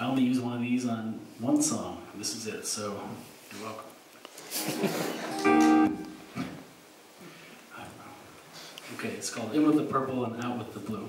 I only use one of these on one song. This is it, so you're welcome. Okay, it's called In with the Purple and Out with the Blue.